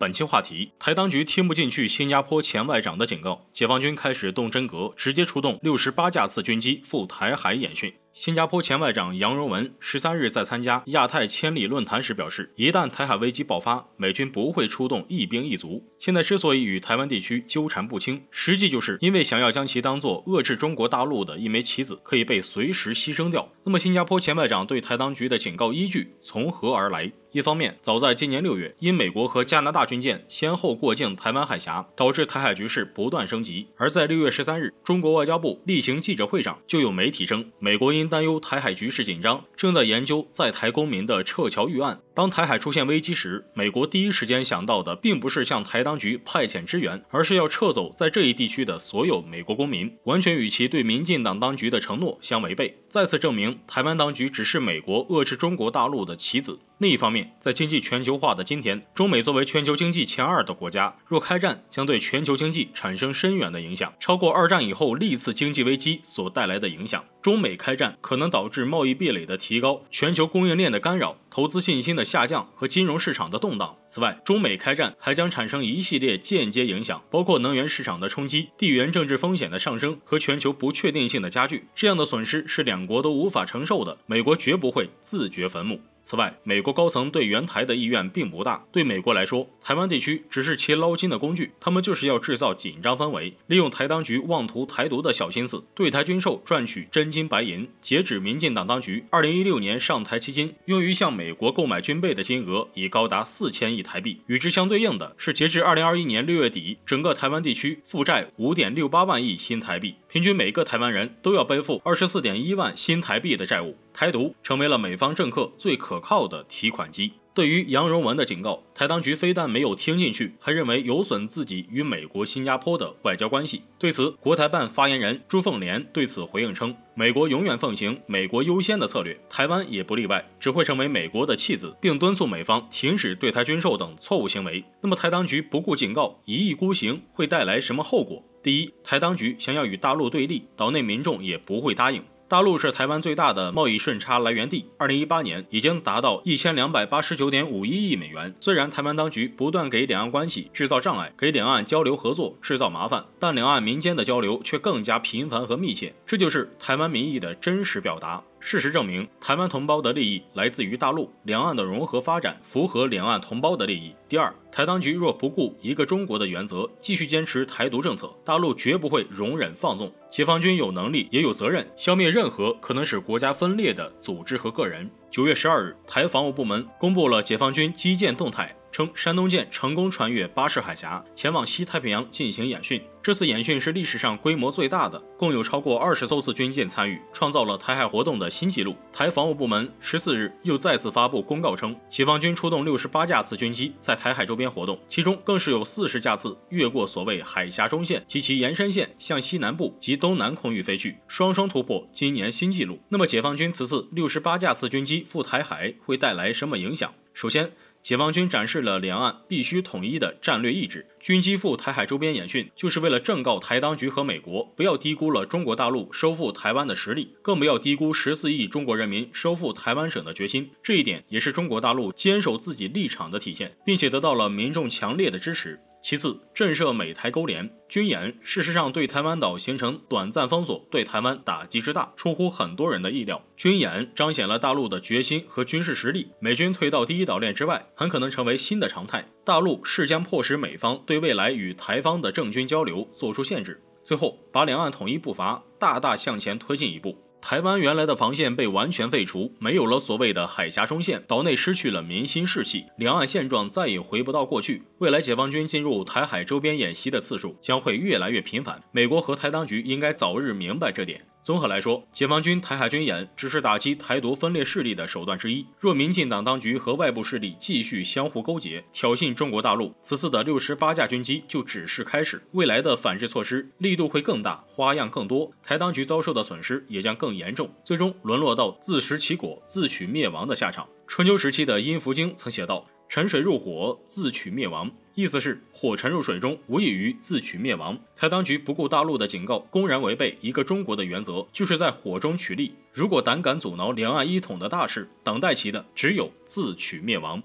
本期话题：台当局听不进去新加坡前外长的警告，解放军开始动真格，直接出动六十八架次军机赴台海演训。新加坡前外长杨荣文十三日在参加亚太千里论坛时表示，一旦台海危机爆发，美军不会出动一兵一卒。现在之所以与台湾地区纠缠不清，实际就是因为想要将其当作遏制中国大陆的一枚棋子，可以被随时牺牲掉。那么，新加坡前外长对台当局的警告依据从何而来？一方面，早在今年六月，因美国和加拿大军舰先后过境台湾海峡，导致台海局势不断升级；而在六月十三日，中国外交部例行记者会上，就有媒体称，美国因担忧台海局势紧张，正在研究在台公民的撤侨预案。当台海出现危机时，美国第一时间想到的并不是向台当局派遣支援，而是要撤走在这一地区的所有美国公民，完全与其对民进党当局的承诺相违背，再次证明台湾当局只是美国遏制中国大陆的棋子。另一方面，在经济全球化的今天，中美作为全球经济前二的国家，若开战，将对全球经济产生深远的影响，超过二战以后历次经济危机所带来的影响。中美开战可能导致贸易壁垒的提高、全球供应链的干扰、投资信心的下降和金融市场的动荡。此外，中美开战还将产生一系列间接影响，包括能源市场的冲击、地缘政治风险的上升和全球不确定性的加剧。这样的损失是两国都无法承受的，美国绝不会自掘坟墓。此外，美国高层对援台的意愿并不大。对美国来说，台湾地区只是其捞金的工具，他们就是要制造紧张氛围，利用台当局妄图台独的小心思，对台军售赚取真金金白银。截止民进党当局二零一六年上台期间，用于向美国购买军备的金额已高达四千亿台币。与之相对应的是，截至二零二一年六月底，整个台湾地区负债五点六八万亿新台币，平均每个台湾人都要背负二十四点一万新台币的债务。台独成为了美方政客最可靠的提款机。对于杨荣文的警告，台当局非但没有听进去，还认为有损自己与美国、新加坡的外交关系。对此，国台办发言人朱凤莲对此回应称：“美国永远奉行美国优先的策略，台湾也不例外，只会成为美国的弃子，并敦促美方停止对台军售等错误行为。”那么，台当局不顾警告，一意孤行，会带来什么后果？第一，台当局想要与大陆对立，岛内民众也不会答应。大陆是台湾最大的贸易顺差来源地，二零一八年已经达到一千两百八十九点五一亿美元。虽然台湾当局不断给两岸关系制造障碍，给两岸交流合作制造麻烦，但两岸民间的交流却更加频繁和密切，这就是台湾民意的真实表达。事实证明，台湾同胞的利益来自于大陆，两岸的融合发展符合两岸同胞的利益。第二，台当局若不顾一个中国的原则，继续坚持台独政策，大陆绝不会容忍放纵。解放军有能力也有责任消灭任何可能使国家分裂的组织和个人。九月十二日，台防务部门公布了解放军基建动态。称山东舰成功穿越巴士海峡，前往西太平洋进行演训。这次演训是历史上规模最大的，共有超过二十艘次军舰参与，创造了台海活动的新纪录。台防务部门十四日又再次发布公告称，解放军出动六十八架次军机在台海周边活动，其中更是有四十架次越过所谓海峡中线及其延伸线，向西南部及东南空域飞去，双双突破今年新纪录。那么，解放军此次六十八架次军机赴台海会带来什么影响？首先，解放军展示了两岸必须统一的战略意志，军机赴台海周边演训，就是为了正告台当局和美国，不要低估了中国大陆收复台湾的实力，更不要低估十四亿中国人民收复台湾省的决心。这一点也是中国大陆坚守自己立场的体现，并且得到了民众强烈的支持。其次，震慑美台勾连军演，事实上对台湾岛形成短暂封锁，对台湾打击之大，出乎很多人的意料。军演彰显了大陆的决心和军事实力。美军退到第一岛链之外，很可能成为新的常态。大陆势将迫使美方对未来与台方的政军交流做出限制。最后，把两岸统一步伐大大向前推进一步。台湾原来的防线被完全废除，没有了所谓的海峡中线，岛内失去了民心士气，两岸现状再也回不到过去。未来解放军进入台海周边演习的次数将会越来越频繁，美国和台当局应该早日明白这点。综合来说，解放军台海军演只是打击台独分裂势力的手段之一。若民进党当局和外部势力继续相互勾结，挑衅中国大陆，此次的六十八架军机就只是开始，未来的反制措施力度会更大，花样更多，台当局遭受的损失也将更严重，最终沦落到自食其果、自取灭亡的下场。春秋时期的殷福经曾写道。沉水入火，自取灭亡。意思是火沉入水中，无异于自取灭亡。台当局不顾大陆的警告，公然违背一个中国的原则，就是在火中取利。如果胆敢阻挠两岸一统的大事，等待其的只有自取灭亡。